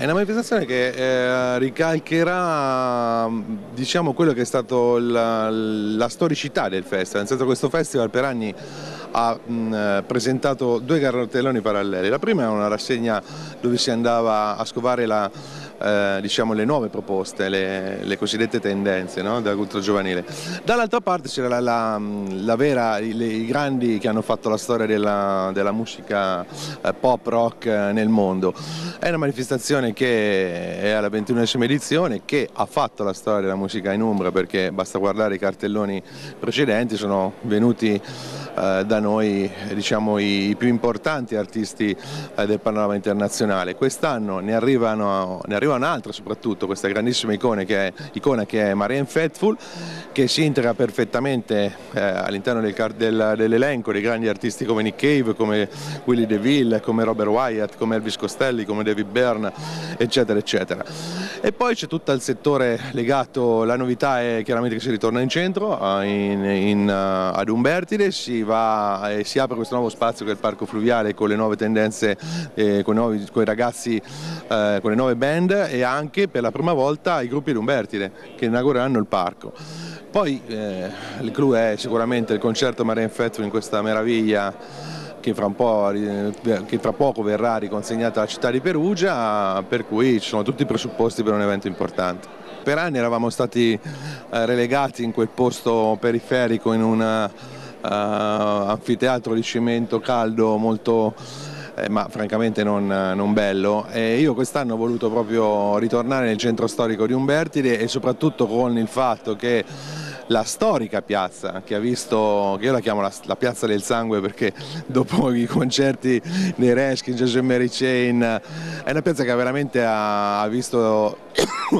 è una manifestazione che eh, ricalcherà diciamo, quello che è stato la, la, storicità del festival, nel senso questo festival per anni ha mh, presentato due cartelloni paralleli. La prima è una rassegna dove si andava a scovare la, eh, diciamo, le nuove proposte, le, le cosiddette tendenze no? della giovanile. Dall'altra parte c'era la, la, la, vera, i, i, grandi che hanno fatto la storia della, della musica eh, pop rock eh, nel mondo. È una manifestazione che è alla 21esima edizione, che ha fatto la storia della musica in Umbria perché basta guardare i cartelloni precedenti, sono venuti eh, da noi diciamo, i, più importanti artisti eh, del panorama internazionale. Quest'anno ne arrivano, ne arriva un'altra soprattutto, questa grandissima icona che è, icona che è Marianne Faithful, che si integra perfettamente eh, all'interno del, del, dell'elenco dei grandi artisti come Nick Cave, come Willie DeVille, come Robert Wyatt, come Elvis Costelli, come David Byrne, eccetera, eccetera. E poi c'è tutto il settore legato, la novità è chiaramente che si ritorna in centro, in, in, uh, ad Umbertide, si, va, eh, si, apre questo nuovo spazio che è il parco fluviale con le nuove tendenze, eh, con, i nuovi, con, i ragazzi, eh, con le nuove band e anche per la prima volta i gruppi di Umbertide che inaugureranno il parco. Poi eh, il clou è sicuramente il concerto Marine Festival in questa meraviglia che fra, che fra, poco verrà riconsegnata alla città di Perugia, per cui ci sono tutti i presupposti per un evento importante. Per anni eravamo stati eh, relegati in quel posto periferico in un uh, anfiteatro di cemento caldo molto eh, ma francamente non, non bello. E io quest'anno ho voluto proprio ritornare nel centro storico di Umbertide e soprattutto con il fatto che la storica piazza che ha visto, che io la chiamo la, la piazza del sangue perché dopo i concerti dei Reskin, Jazz Mary Chain, è una piazza che veramente ha, ha visto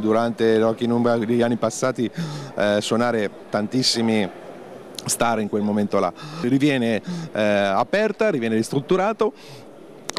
durante degli anni passati eh, suonare tantissimi star in quel momento là. Riviene eh, aperta, riviene ristrutturato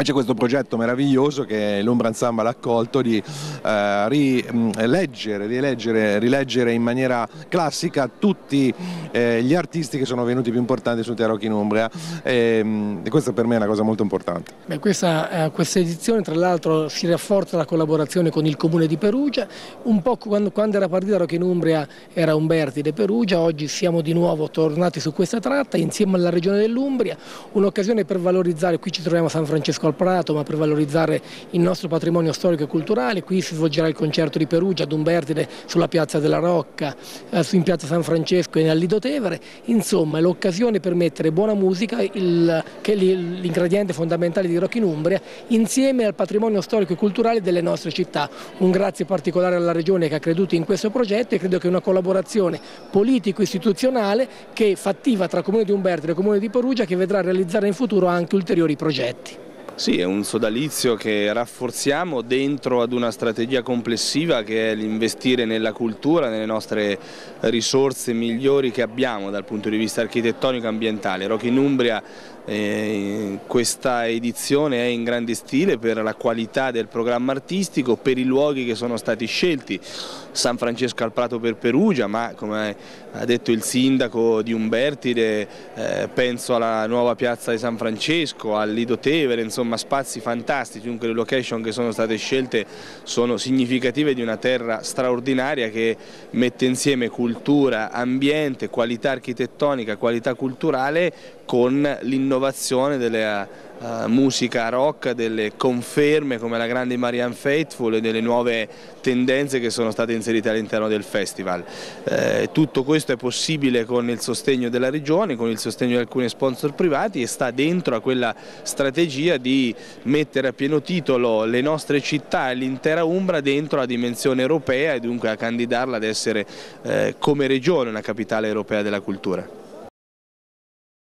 c'è questo progetto meraviglioso che l'Umbra Ensemble ha accolto di eh, rileggere, rileggere, rileggere in maniera classica tutti eh, gli artisti che sono venuti più importanti sul Rock in Umbria. E, ehm, e, questa per me è una cosa molto importante. Beh, questa, eh, questa, edizione tra l'altro si rafforza la collaborazione con il Comune di Perugia, un po' quando, quando era partita Rock in Umbria era Umberti de Perugia, oggi siamo di nuovo tornati su questa tratta insieme alla Regione dell'Umbria, un'occasione per valorizzare, qui ci troviamo a San Francesco al Prato, ma per valorizzare il nostro patrimonio storico e culturale. Qui si svolgerà il concerto di Perugia ad Umbertide sulla piazza della Rocca, eh, in piazza San Francesco e al Lido Tevere. Insomma, è l'occasione per mettere buona musica, il, che è l'ingrediente fondamentale di Rock in Umbria, insieme al patrimonio storico e culturale delle nostre città. Un grazie particolare alla Regione che ha creduto in questo progetto e credo che una collaborazione politico-istituzionale che fattiva tra Comune di Umbertide e Comune di Perugia che vedrà realizzare in futuro anche ulteriori progetti. Sì, è un sodalizio che rafforziamo dentro ad una strategia complessiva che è l'investire nella cultura, nelle nostre risorse migliori che abbiamo dal punto di vista architettonico e ambientale. Rock in Umbria eh, questa edizione è in grande stile per la qualità del programma artistico, per i luoghi che sono stati scelti, San Francesco al Prato per Perugia, ma come ha detto il sindaco di Umbertide, eh, penso alla nuova piazza di San Francesco, al Lido Tevere, insomma spazi fantastici, dunque le location che sono state scelte sono significative di una terra straordinaria che mette insieme cultura, ambiente, qualità architettonica, qualità culturale con l'innovazione delle uh, musica rock, delle conferme come la grande Marianne Faithful e delle nuove tendenze che sono state inserite all'interno del festival. Eh, tutto questo è possibile con il sostegno della regione, con il sostegno di alcuni sponsor privati e sta dentro a quella strategia di mettere a pieno titolo le nostre città e l'intera Umbra dentro la dimensione europea e dunque a candidarla ad essere eh, come regione una capitale europea della cultura.